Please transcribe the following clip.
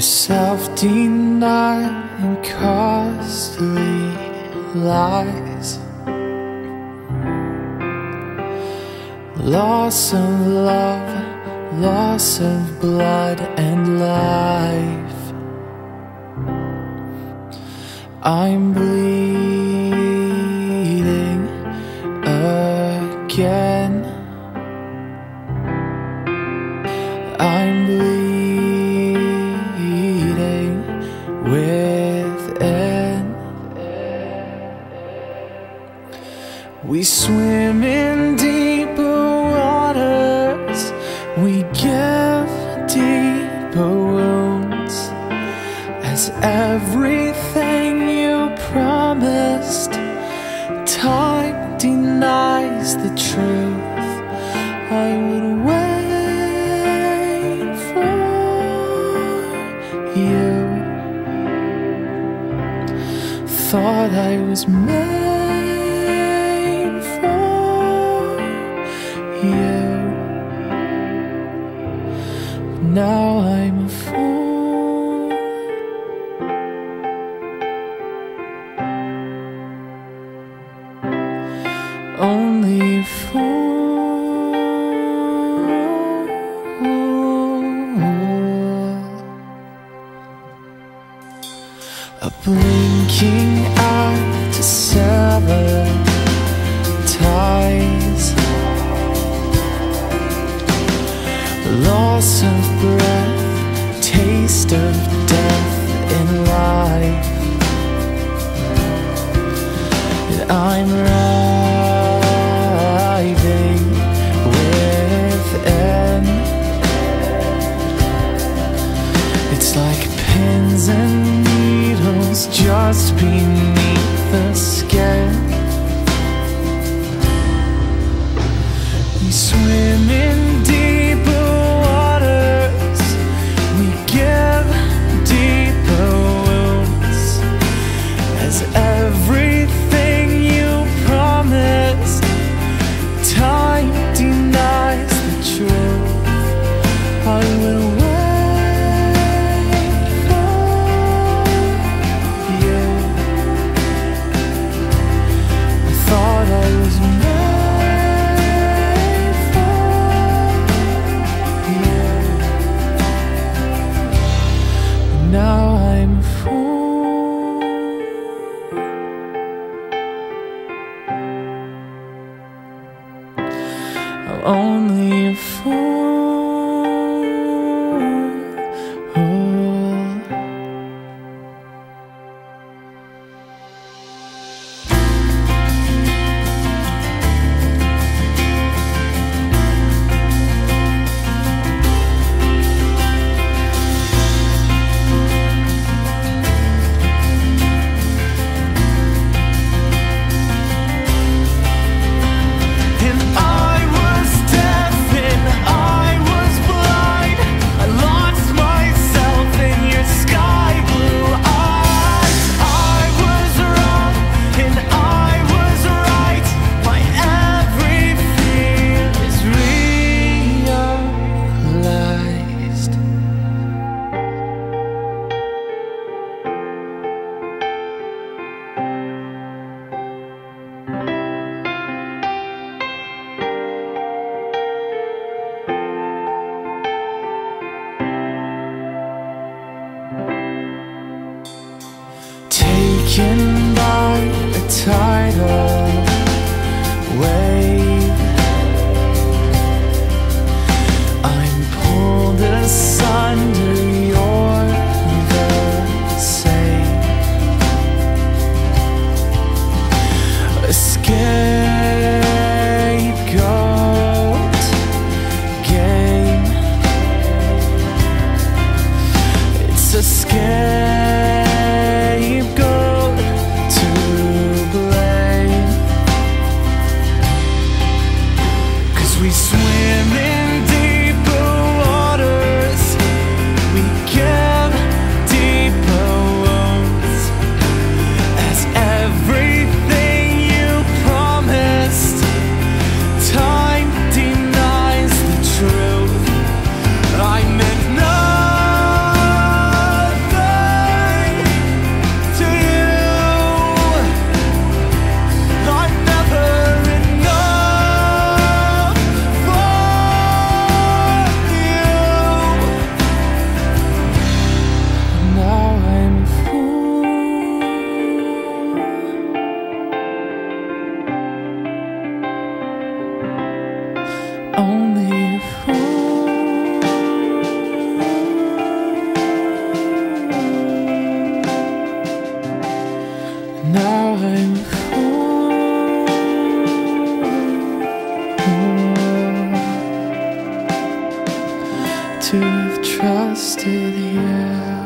Your self-denying costly lies. Loss of love, loss of blood and life. I'm bleeding again the truth. I would wait for you. Thought I was made for you. Now blinking eye to sever ties. Loss of breath, taste of death in life. And I'm writhing just beneath the skin. We swim in only a fool. imagine we swim trusted you.